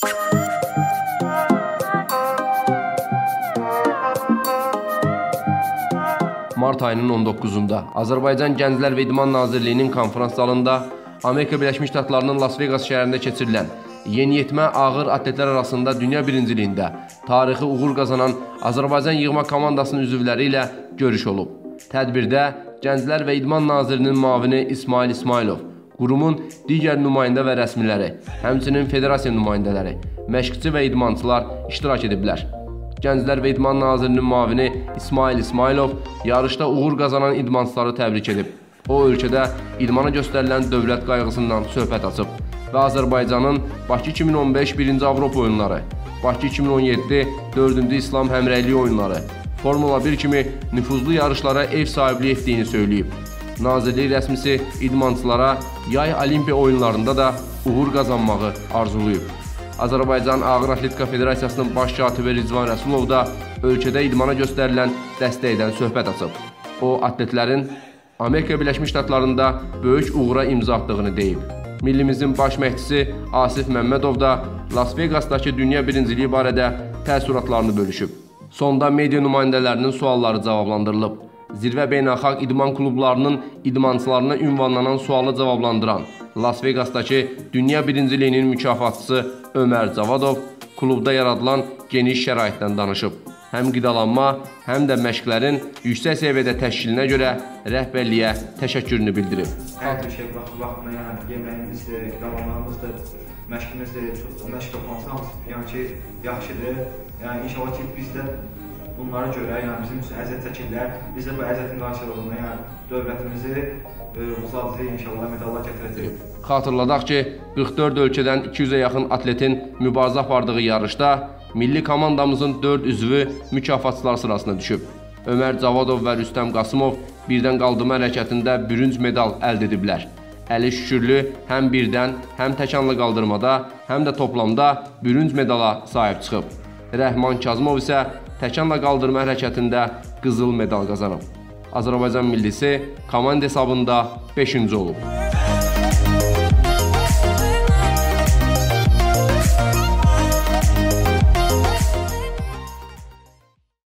Mart ayının 19-da Azərbaycan Gənclər və İdman Nazirliyinin konfrans zalında Amerika Birləşmiş Ştatlarının Las Vegas şəhərində keçirilən yeniyetmə ağır atletlər arasında dünya birinciliyində tarixi uğur qazanan Azərbaycan yığma komandasının üzvləri ilə görüş olub. Tədbirdə Gənclər və İdman Nazirinin müavini İsmail İsmailov, qurumun digər nümayəndə və rəsmiləri, həmçinin federasiya nümayəndələri, məşqçi və idmançılar iştirak ediblər. Gənclər və İdman Nazirinin müavini İsmail İsmailov yarışda uğur qazanan idmançıları təbrik edib. O, ölkədə idmana göstərilən dövlət qayğısından söhbət açıb və Azərbaycanın Bakı 2015 1-ci Avropa oyunları, Bakı 2017 4-cü İslam həmrəyliyi oyunları, Formula 1 kimi nüfuzlu yarışlara ev sahibliyi etdiyini söyləyib. Nazirlik rəsmisi idmançılara yay olimpiya oyunlarında da uğur qazanmağı arzulayıb. Azərbaycan Ağır Atletika Federasiyasının baş katibi Rizvan Rəsulov da ölkədə idmana göstərilən dəstəkdən söhbət açıb. O, atletlərin Amerika Birləşmiş Ştatlarında böyük uğura imza atdığını deyib. Millimizin baş məhdisi Asif Məmmədov da Las Vegasdakı dünya birinciliyi barədə təəssüratlarını bölüşüb. Sonda media nümayəndələrinin sualları cavablandırılıb. Zirvə beynəlxalq idman klublarının idmançılarına ünvanlanan sualı cavablandıran Las Vegasdakı dünya birinciliyinin mükafatçısı Ömər Cavadov klubda yaradılan geniş şəraitdən danışıb. Həm qidalanma, həm də məşqlərin yüksək səviyyədə təşkilinə görə rəhbərliyə təşəkkürünü bildirib. Hər bir şey vaxt vaxtına, yəni yeməyimizdir, qidalanmamızdır, məşqimizdir, məşq yapmamız hamısı yəni ki, yaxşıdır. Yəni inşallah ki, biz də bunlara görə, yəni bizim üçün əziyyət çəkirlər. Biz də bu əziyyətin qarşılığında, yəni dövlətimizi e, uzadacaq inşallah medallar gətirəcək. Xatırladaq ki, 44 ölkədən 200-ə yaxın atletin mübarizə apardığı yarışda milli komandamızın 4 üzvü mükafatçılar sırasına düşüb. Ömər Cavadov və Rüstəm Qasımov birdən qaldırma hərəkətində bürünc medal əldə ediblər. Əli Şükürlü həm birdən, həm təkanla qaldırmada, həm də toplamda bürünc medala sahib çıxıb. Rəhman Kazımov isə təkanla qaldırma hərəkətində qızıl medal qazanıb. Azərbaycan millisi komanda hesabında 5-ci olub.